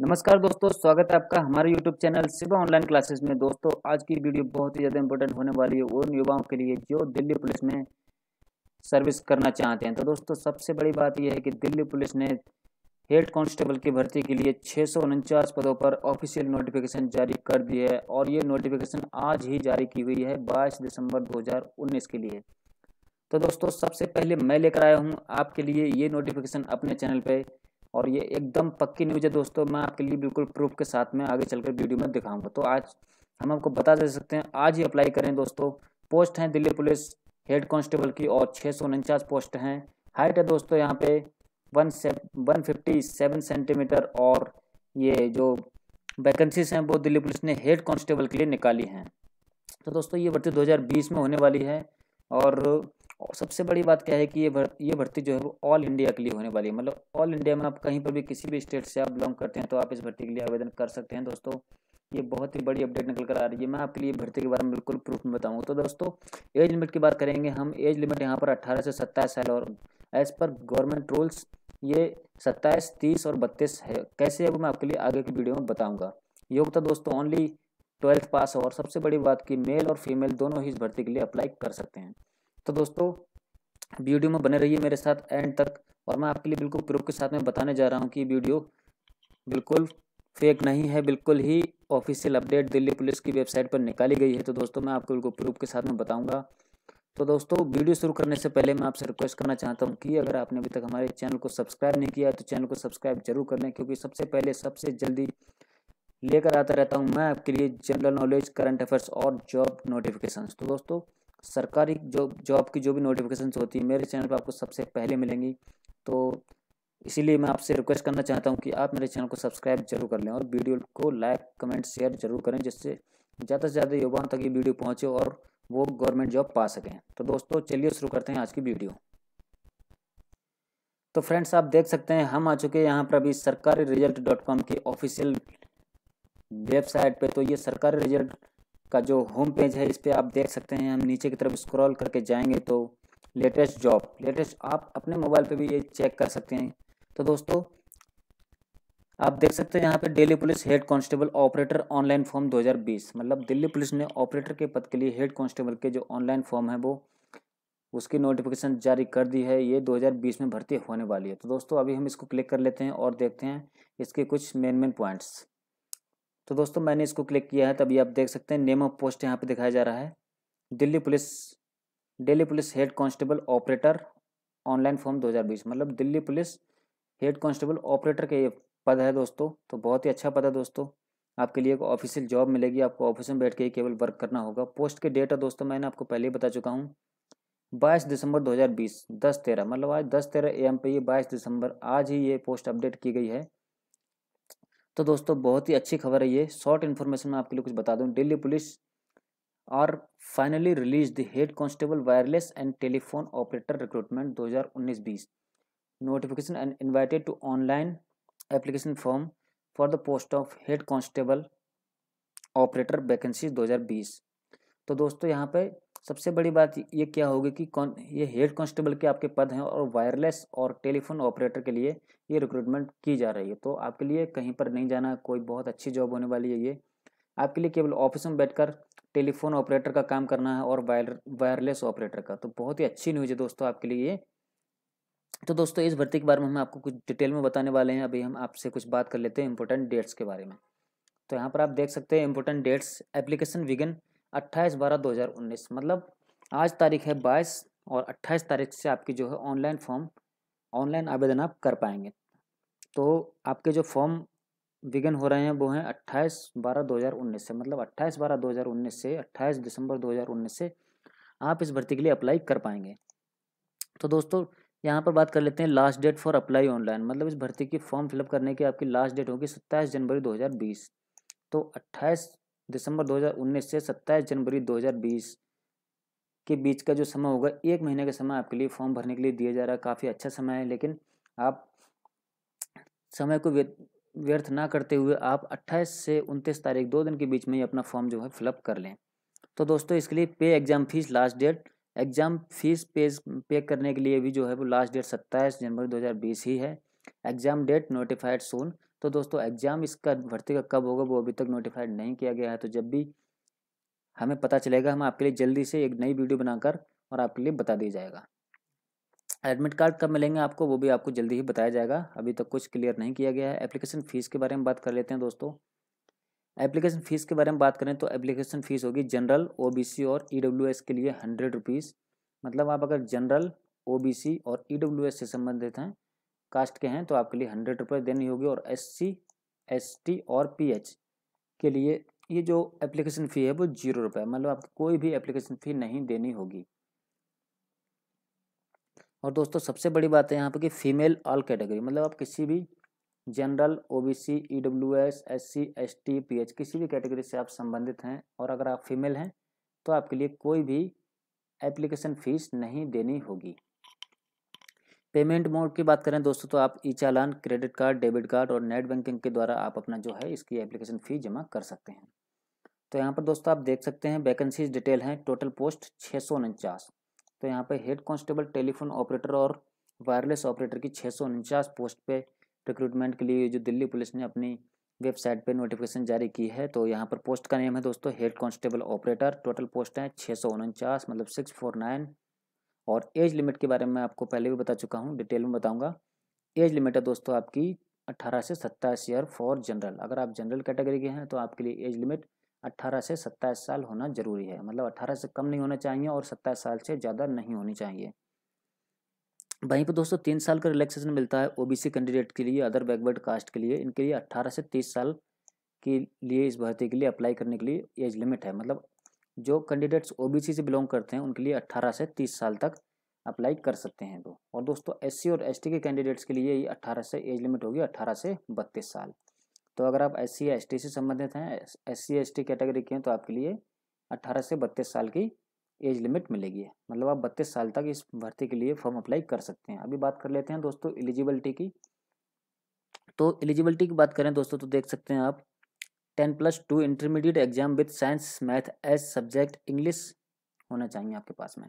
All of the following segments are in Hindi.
नमस्कार दोस्तों, स्वागत है आपका हमारे YouTube channel Shiva online classes में। दोस्तों, आज की वीडियो बहुत ही ज़्यादा इंपॉर्टेंट होने वाली है उन युवाओं के लिए जो दिल्ली पुलिस में सर्विस करना चाहते हैं। तो दोस्तों, सबसे बड़ी बात यह है कि दिल्ली पुलिस ने हेड कांस्टेबल की भर्ती के लिए छः पदों पर ऑफिशियल नोटिफिकेशन जारी कर दी है और ये नोटिफिकेशन आज ही जारी की हुई है बाईस दिसंबर दो हज़ार उन्नीस के लिए। तो दोस्तों, सबसे पहले मैं लेकर आया हूँ। आपके लिए ये नोटिफिकेशन अपने चैनल पे और ये एकदम पक्की न्यूज़ है दोस्तों। मैं आपके लिए बिल्कुल प्रूफ के साथ में आगे चलकर वीडियो में दिखाऊँगा। तो आज हम आपको बता दे सकते हैं, आज ही अप्लाई करें दोस्तों। पोस्ट हैं दिल्ली पुलिस हेड कांस्टेबल की और छः सौ उनचास पोस्ट हैं। हाइट है दोस्तों यहाँ पे वन से, वन फिफ्टी सेवन सेंटीमीटर और ये जो वैकेंसीज हैं वो दिल्ली पुलिस ने हेड कांस्टेबल के लिए निकाली हैं। तो दोस्तों ये भर्ती 2020 में होने वाली है और और सबसे बड़ी बात क्या है कि ये भर, ये भर्ती जो है वो ऑल इंडिया के लिए होने वाली है। मतलब ऑल इंडिया में आप कहीं पर भी किसी भी स्टेट से आप बिलोंग करते हैं तो आप इस भर्ती के लिए आवेदन कर सकते हैं। दोस्तों, ये बहुत ही बड़ी अपडेट निकल कर आ रही है। मैं आपके लिए भर्ती के बारे में बिल्कुल प्रूफ में बताऊँगा। तो दोस्तों एज लिमिट की बात करेंगे हम। एज लिमिट यहाँ पर अट्ठारह से सत्ताईस साल और एज पर गवर्नमेंट रूल्स ये सत्ताईस, तीस और बत्तीस है। कैसे है वो मैं आपके लिए आगे की वीडियो में बताऊँगा। योग्यता दोस्तों ओनली ट्वेल्थ पास और सबसे बड़ी बात कि मेल और फीमेल दोनों ही इस भर्ती के लिए अप्लाई कर सकते हैं। तो दोस्तों, वीडियो में बने रहिए मेरे साथ एंड तक और मैं आपके लिए बिल्कुल प्रूफ के साथ में बताने जा रहा हूँ कि वीडियो बिल्कुल फेक नहीं है, बिल्कुल ही ऑफिशियल अपडेट दिल्ली पुलिस की वेबसाइट पर निकाली गई है। तो दोस्तों, मैं आपको बिल्कुल प्रूफ के साथ में बताऊँगा। तो दोस्तों, वीडियो शुरू करने से पहले मैं आपसे रिक्वेस्ट करना चाहता हूँ कि अगर आपने अभी तक हमारे चैनल को सब्सक्राइब नहीं किया तो चैनल को सब्सक्राइब ज़रूर कर लें, क्योंकि सबसे पहले, सबसे जल्दी लेकर आता रहता हूँ मैं आपके लिए जनरल नॉलेज, करंट अफेयर्स और जॉब नोटिफिकेशन तो दोस्तों सरकारी जॉब जॉब की जो भी नोटिफिकेशन होती है, मेरे चैनल पर आपको सबसे पहले मिलेंगी। तो इसीलिए मैं आपसे रिक्वेस्ट करना चाहता हूँ कि आप मेरे चैनल को सब्सक्राइब ज़रूर कर लें और वीडियो को लाइक कमेंट शेयर ज़रूर करें, जिससे ज़्यादा से ज़्यादा युवाओं तक ये वीडियो पहुँचे और वो गवर्नमेंट जॉब पा सकें। तो दोस्तों, चलिए शुरू करते हैं आज की वीडियो तो फ्रेंड्स आप देख सकते हैं, हम आ चुके हैं यहाँ पर अभी सरकारी रिज़ल्ट डॉट कॉम की ऑफिशियल वेबसाइट पे। तो ये सरकारी रिज़ल्ट का जो होम पेज है, इस पर आप देख सकते हैं, हम नीचे की तरफ़ स्क्रॉल करके जाएँगे तो लेटेस्ट जॉब लेटेस्ट आप अपने मोबाइल पे भी ये चेक कर सकते हैं। तो दोस्तों, आप देख सकते हैं यहाँ पे Delhi police head constable operator online form 2020 मतलब दिल्ली पुलिस ने ऑपरेटर के पद के लिए हेड कांस्टेबल के जो ऑनलाइन फॉर्म है वो, उसकी नोटिफिकेशन जारी कर दी है। ये 2020 में भर्ती होने वाली है। तो दोस्तों, अभी हम इसको क्लिक कर लेते हैं और देखते हैं इसके कुछ मेन मेन पॉइंट्स तो दोस्तों मैंने इसको क्लिक किया है, तभी आप देख सकते हैं नेम ऑफ़ पोस्ट यहाँ पे दिखाया जा रहा है। Delhi police Delhi police head constable operator online form 2020 मतलब Delhi police head constable operator के पद है दोस्तों तो बहुत ही अच्छा पद है दोस्तों। आपके लिए एक ऑफिशियल जॉब मिलेगी, आपको ऑफ़िस में बैठ के ही केवल वर्क करना होगा। पोस्ट के डेट है दोस्तों मैंने आपको पहले ही बता चुका हूँ, बाईस दिसंबर 2020 दस तेरह मतलब आज दस तेरह ए एम पे ये बाईस दिसंबर, आज ही ये पोस्ट अपडेट की गई है। तो दोस्तों, बहुत ही अच्छी खबर है ये। शॉर्ट इन्फॉर्मेशन मैं आपके लिए कुछ बता दूँ। Delhi police are finally release the head constable wireless and telephone operator recruitment 2019-20 notification and invited to online application form for the post of head constable operator vacancy 2020 तो दोस्तों, यहाँ पे सबसे बड़ी बात ये क्या होगी कि कौन, ये हेड कांस्टेबल के आपके पद हैं और वायरलेस और टेलीफोन ऑपरेटर के लिए ये रिक्रूटमेंट की जा रही है। तो आपके लिए कहीं पर नहीं जाना, कोई बहुत अच्छी जॉब होने वाली है ये। आपके लिए केवल ऑफ़िस में बैठकर टेलीफोन ऑपरेटर का काम करना है और वायर, वायरलेस ऑपरेटर का। तो बहुत ही अच्छी न्यूज़ है दोस्तों आपके लिए ये। तो दोस्तों इस भर्ती के बारे में हम आपको कुछ डिटेल में बताने वाले हैं। अभी हम आपसे कुछ बात कर लेते हैं इंपॉर्टेंट डेट्स के बारे में। तो यहाँ पर आप देख सकते हैं इंपॉर्टेंट डेट्स एप्लीकेशन विगन अट्ठाईस बारह दो हज़ार उन्नीस। मतलब आज तारीख है बाईस और अट्ठाईस तारीख से आपकी जो है ऑनलाइन फॉर्म, ऑनलाइन आवेदन आप कर पाएँगे। तो आपके जो फॉर्म विगन हो रहे हैं वो हैं अट्ठाईस बारह दो हज़ार उन्नीस से। मतलब अट्ठाईस बारह दो हज़ार उन्नीस से, अट्ठाईस दिसंबर दो हज़ार उन्नीस से आप इस भर्ती के लिए अप्लाई कर पाएँगे। तो दोस्तों, यहाँ पर बात कर लेते हैं last date for apply online. मतलब इस भर्ती की फॉर्म फिलअप करने की आपकी लास्ट डेट होगी सत्ताईस जनवरी 2020 तो अट्ठाईस दिसंबर 2019 से 27 जनवरी 2020 के बीच का जो समय होगा, एक महीने का समय आपके लिए फॉर्म भरने के लिए दिया जा रहा है। काफ़ी अच्छा समय है, लेकिन आप समय को व्यर्थ ना करते हुए आप 28 से 29 तारीख, दो दिन के बीच में ही अपना फॉर्म जो है फिलअप कर लें। तो दोस्तों, इसके लिए pay exam fees last date, exam fees पे पे करने के लिए भी जो है वो लास्ट डेट सत्ताईस जनवरी 2020 ही है। Exam date notified soon. तो दोस्तों, एग्ज़ाम इसका भर्ती का कब होगा, वो अभी तक नोटिफाइड नहीं किया गया है। तो जब भी हमें पता चलेगा, हम आपके लिए जल्दी से एक नई वीडियो बनाकर और आपके लिए बता दिया जाएगा। एडमिट कार्ड कब मिलेंगे आपको, वो भी आपको जल्दी ही बताया जाएगा। अभी तक कुछ क्लियर नहीं किया गया है। एप्लीकेशन फ़ीस के बारे में बात कर लेते हैं दोस्तों। एप्लीकेशन फ़ीस के बारे में बात करें तो एप्लीकेशन फ़ीस होगी जनरल, ओबीसी और ईडब्ल्यूएस के लिए हंड्रेड रुपीज़ मतलब आप अगर जनरल, ओबीसी और ईडब्ल्यूएस से संबंधित हैं कास्ट के हैं तो आपके लिए हंड्रेड रुपये देनी होगी और एस सी एससी, एसटी और पीएच के लिए ये जो एप्लीकेशन फ़ी है वो ज़ीरो रुपये मतलब आपको कोई भी एप्लीकेशन फ़ी नहीं देनी होगी। और दोस्तों, सबसे बड़ी बात है यहाँ पर कि फ़ीमेल ऑल कैटेगरी मतलब आप किसी भी general OBC EWS SC ST PH किसी भी कैटेगरी से आप संबंधित हैं और अगर आप फीमेल हैं तो आपके लिए कोई भी एप्लीकेशन फ़ीस नहीं देनी होगी। पेमेंट मोड की बात करें दोस्तों तो आप ई चालान क्रेडिट कार्ड, डेबिट कार्ड और नेट बैंकिंग के द्वारा आप अपना जो है इसकी एप्लीकेशन फ़ी जमा कर सकते हैं। तो यहाँ पर दोस्तों आप देख सकते हैं वैकेंसीज डिटेल हैं, टोटल पोस्ट छः सौ उनचास। तो यहाँ पर हेड कांस्टेबल, टेलीफोन ऑपरेटर और वायरलेस ऑपरेटर की छः सौ उनचास पोस्ट पे रिक्रूटमेंट के लिए जो दिल्ली पुलिस ने अपनी वेबसाइट पे नोटिफिकेशन जारी की है तो यहाँ पर पोस्ट का नेम है दोस्तों, head constable operator. Total post है छः सौ उनचास मतलब सिक्स फोर नाइन और एज लिमिट के बारे में आपको पहले भी बता चुका हूँ, डिटेल में बताऊँगा। एज लिमिट है दोस्तों आपकी अट्ठारह से सत्ताईस ईयर फॉर जनरल। अगर आप जनरल कैटेगरी के हैं तो आपके लिए एज लिमिट अट्ठारह से सत्ताईस साल होना ज़रूरी है। मतलब अट्ठारह से कम नहीं होना चाहिए और सत्ताईस साल से ज़्यादा नहीं होनी चाहिए। वहीं पर दोस्तों तीन साल का रिलैक्सेशन मिलता है ओबीसी कैंडिडेट के लिए अदर बैकवर्ड कास्ट के लिए। इनके लिए अट्ठारह से तीस साल के लिए इस भर्ती के लिए अप्लाई करने के लिए एज लिमिट है। मतलब जो कैंडिडेट्स ओबीसी से बिलोंग करते हैं, उनके लिए अट्ठारह से तीस साल तक अप्लाई कर सकते हैं वो। और दोस्तों एससी और एसटी के कैंडिडेट्स के लिए ये अट्ठारह से एज लिमिट होगी, अट्ठारह से बत्तीस साल। तो अगर आप एस सी एस टी से संबंधित हैं S C S T category के हैं तो आपके लिए अट्ठारह से बत्तीस साल की एज लिमिट मिलेगी। मतलब आप बत्तीस साल तक इस भर्ती के लिए फॉर्म अप्लाई कर सकते हैं। अभी बात कर लेते हैं दोस्तों एलिजिबिलिटी की। तो एलिजिबिलिटी की बात करें दोस्तों तो देख सकते हैं आप ten plus two intermediate exam with science, math as subject English होना चाहिए आपके पास में।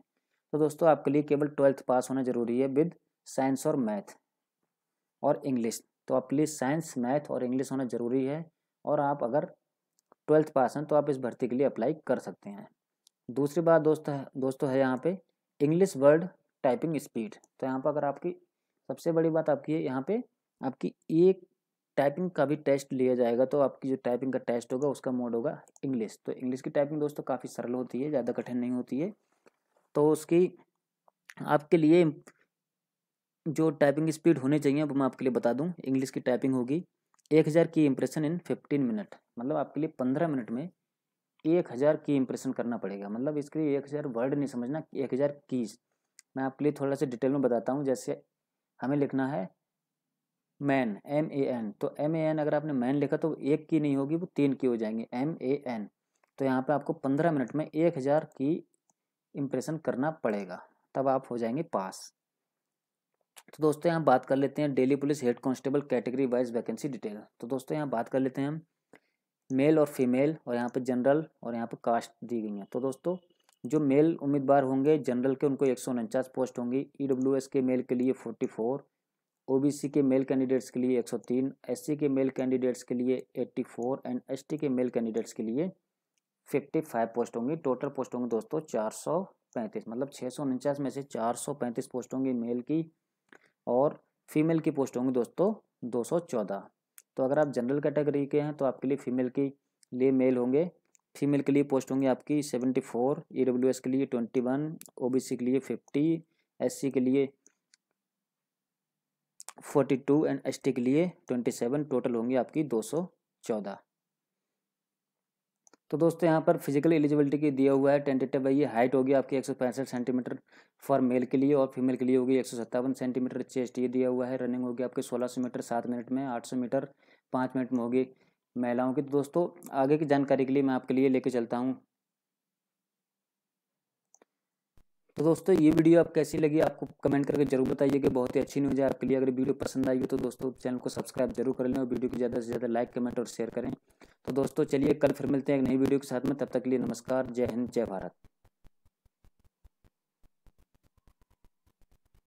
तो दोस्तों, आपके लिए केवल ट्वेल्थ पास होना ज़रूरी है विद साइंस और मैथ और इंग्लिश। तो आप प्लीज़ साइंस, मैथ और इंग्लिश होना ज़रूरी है और आप अगर ट्वेल्थ पास हैं तो आप इस भर्ती के लिए अप्लाई कर सकते हैं। दूसरी बात दोस्त है दोस्तों है यहाँ पे इंग्लिश वर्ड टाइपिंग स्पीड। तो यहाँ पर अगर आपकी सबसे बड़ी बात आपकी है, यहाँ पे आपकी एक टाइपिंग का भी टेस्ट लिया जाएगा तो आपकी जो टाइपिंग का टेस्ट होगा, उसका मोड होगा इंग्लिश। तो इंग्लिश की टाइपिंग दोस्तों काफ़ी सरल होती है, ज़्यादा कठिन नहीं होती है। तो उसकी आपके लिए जो टाइपिंग स्पीड होनी चाहिए, वो मैं आपके लिए बता दूँ, इंग्लिश की टाइपिंग होगी एक हज़ार की इम्प्रेशन इन फिफ्टीन मिनट मतलब आपके लिए पंद्रह मिनट में एक हज़ार की इम्प्रेशन करना पड़ेगा। मतलब इसके लिए एक हज़ार वर्ड नहीं समझना, एक हज़ार कीज मैं आपके लिए थोड़ा सा डिटेल में बताता हूँ, जैसे हमें लिखना है मैन एम ए एन तो एम ए एन अगर आपने मैन लिखा तो एक की नहीं होगी, वो तीन की हो जाएँगे। एम ए एन तो यहाँ पे आपको पंद्रह मिनट में एक हज़ार की इम्प्रेशन करना पड़ेगा। तब आप हो जाएँगे पास। तो दोस्तों यहाँ बात कर लेते हैं Delhi police head constable category wise vacancy detail. तो दोस्तों यहाँ बात कर लेते हैं हम मेल और फीमेल और यहाँ पे जनरल और यहाँ पे कास्ट दी गई हैं। तो दोस्तों जो मेल उम्मीदवार होंगे, जनरल के उनको एक सौ उनचास पोस्ट होंगी EWS के मेल के लिए फोर्टी फोर ओबीसी के मेल कैंडिडेट्स के लिए एक सौ तीन एस के मेल कैंडिडेट्स के लिए एट्टी फोर एंड एसटी के मेल कैंडिडेट्स के लिए फिफ्टी फाइव पोस्ट होंगी। टोटल पोस्ट होंगी दोस्तों चार सौ पैंतीस मतलब छः सौ उनचास में से चार सौ पैंतीस पोस्ट होंगी मेल की और फीमेल की पोस्ट होंगी दोस्तों 214 तो अगर आप जनरल कैटेगरी के हैं तो आपके लिए फीमेल के लिए मेल होंगे। फीमेल के लिए पोस्ट होंगी आपकी 74 ईडब्ल्यूएस के लिए 21 ओबीसी के लिए 50 एससी के लिए 42 एंड एसटी के लिए 27 टोटल होंगी आपकी 214 तो दोस्तों, यहाँ पर फ़िज़िकल एलिजिबिलिटी की दिया हुआ है, टेंटेटिव है, ये हाइट होगी आपकी एक सौ पैंसठ सेंटीमीटर फॉर मेल के लिए और फीमेल के लिए होगी एक सौ सत्तावन सेंटीमीटर चेस्ट ये दिया हुआ है, रनिंग होगी आपके सोलह सौ मीटर, सात मिनट में 800 मीटर, पाँच मिनट में होगी महिलाओं की। तो दोस्तों, आगे की जानकारी के लिए मैं आपके लिए लेके चलता हूँ। तो दोस्तों, ये वीडियो आप कैसी लगी, आपको कमेंट करके ज़रूर बताइए कि बहुत ही अच्छी न्यूज़ है आपके लिए। अगर वीडियो पसंद आई हो तो दोस्तों, चैनल को सब्सक्राइब ज़रूर कर लें और वीडियो को ज़्यादा से ज़्यादा लाइक, कमेंट और शेयर करें। तो दोस्तों, चलिए कल फिर मिलते हैं एक नई वीडियो के साथ में। तब तक के लिए नमस्कार, जय हिंद, जय भारत।